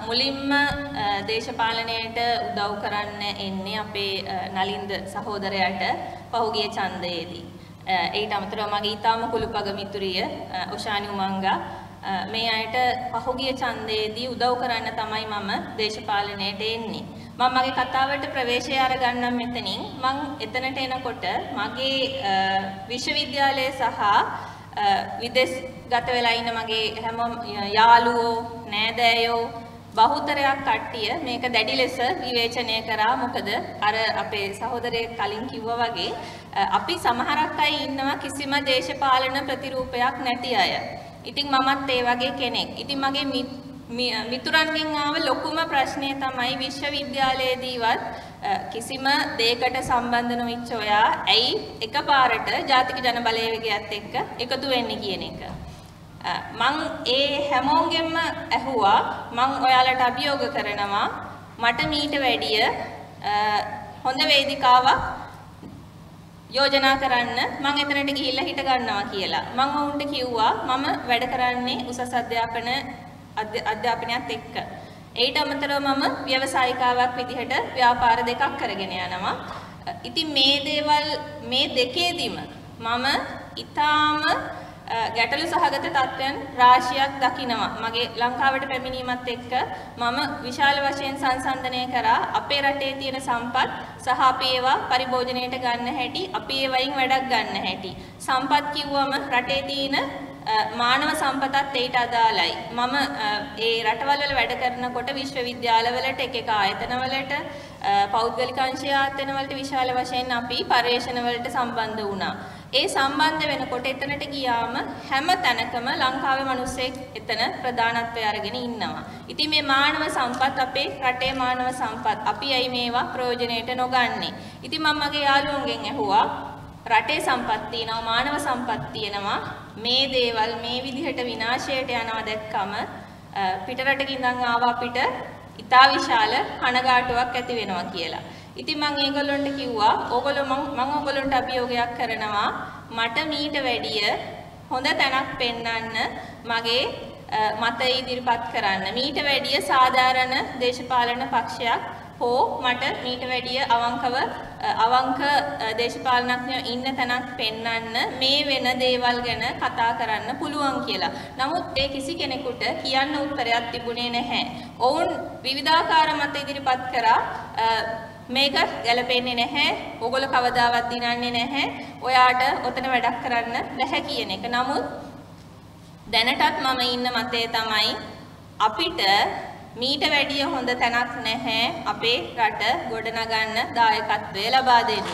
මුලින්ම දේශපාලනයට උදව් කරන්න එන්නේ අපේ නලින්ද සහෝදරයාට පහුගිය ඡන්දයේදී. ඊට අමතරව මගේ ඊතාම කුළුපග මිතුරිය ඔෂානි උමංගා මේ අයට පහුගිය ඡන්දයේදී උදව් කරන්න තමයි මම දේශපාලනයට එන්නේ. මම මගේ කතාවට ප්‍රවේශය අරගන්නම් මෙතනින්. මං එතනට එනකොට මගේ විශ්වවිද්‍යාලය සහ විදෙස් ගත වෙලා ඉන්න මගේ හැම යාළුවෝ නෑදෑයෝ බහුතරයක් කට්ටිය මේක දැඩි ලෙස විවේචනය කරා මොකද අර අපේ සහෝදරයෙක් කලින් කිව්වා වගේ අපි සමහරක් අය ඉන්නවා කිසිම දේශපාලන ප්‍රතිරූපයක් නැති අය. ඉතින් මමත් ඒ වගේ කෙනෙක්. ඉතින් මගේ මිතුරන්ගෙන් ආව ලොකුම ප්‍රශ්නය තමයි විශ්වවිද්‍යාලයේදීවත් කිසිම දෙයකට සම්බන්ධ නොවිච්ච ඔයා ඇයි එකපාරට ජාතික ජනබලවේගයත් එක්ක එකතු වෙන්නේ කියන එක. මං ඒ හැමෝගෙම ඇහුවා මං ඔයාලට අභියෝග කරනවා මට මීට වැඩිය හොඳ වේදිකාවක් යෝජනා කරන්න මං එතනට ගිහිල්ලා හිට ගන්නවා කියලා. මං ඔවුන්ට කිව්වා මම වැඩ කරන්නේ උසස් අධ්‍යාපන අධ්‍යාපනයත් එක්ක. ඊට අමතරව මම ව්‍යවසායිකාවක් විදිහට ව්‍යාපාර දෙකක් කරගෙන යනවා. ඉතින් මේ දේවල් මේ දෙකේදීම මම ඊටාම ගැටලු සහගත තත්ත්වයන් රාශියක් දකිනවා. මගේ ලංකාවට පැමිණීමත් එක්ක මම විශාල වශයෙන් සංසන්දනය කරා අපේ රටේ තියෙන සම්පත් සහ අපි ඒවා පරිභෝජනයට ගන්න හැටි, අපි ඒවයින් වැඩක් ගන්න හැටි. සම්පත් කිව්වම රටේ තියෙන මානව සම්පතත් ඒට අදාළයි. මම ඒ රටවල් වල වැඩ කරනකොට විශ්වවිද්‍යාලවලට එක එක ආයතනවලට පෞද්ගලික අංශ ආයතනවලට විශාල වශයෙන් අපි පර්යේෂණ වලට සම්බන්ධ වුණා. ඒ සම්බන්ධ වෙනකොට එතනට ගියාම හැම තැනකම ලංකාවේ මිනිස්සෙක් එතන ප්‍රධානත්වය අරගෙන ඉන්නවා. ඉතින් මේ මානව සම්පත් අපේ රටේ මානව සම්පත් අපි ඇයි මේවා ප්‍රයෝජනයට නොගන්නේ? ඉතින් මම මගේ යාළුවන්ගෙන් ඇහුවා රටේ සම්පත් තියෙනවා මානව සම්පත් තියෙනවා මේ දේවල් මේ විදිහට විනාශයට යනවා දැක්කම පිටරටක ඉඳන් ආව අපිට ඉතා විශාල කනගාටුවක් ඇති වෙනවා කියලා. ඉතින් මම ඒගොල්ලොන්ට කිව්වා ඕගොල්ලෝ මම මම ඕගොල්ලොන්ට අභියෝගයක් කරනවා මට මීට වැඩිය හොඳ තැනක් පෙන්වන්න මගේ මතය ඉදිරිපත් කරන්න. මීට වැඩිය සාධාරණ දේශපාලන පක්ෂයක් හෝ මට මීට වැඩිය අවංකව අවංක දේශපාලනඥයෝ ඉන්න තැනක් පෙන්වන්න මේ වෙන දේවල් ගැන කතා කරන්න පුළුවන් කියලා. නමුත් ඒ කිසි කෙනෙකුට කියන්න උත්තරයක් තිබුණේ නැහැ. ඔවුන් විවිධාකාර මත ඉදිරිපත් කරා මේක ගැලපෙන්නේ නැහැ. ඕගොල්ලෝ කවදාවත් දිනන්නේ නැහැ. ඔයාට ඔතන වැඩක් කරන්න බැහැ කියන එක. නමුත් දැනටත් මම ඉන්න මතය තමයි අපිට මීට වැඩිය හොඳ තැනක් නැහැ අපේ රට ගොඩනගන්න දායකත්වය ලබා දෙන්න.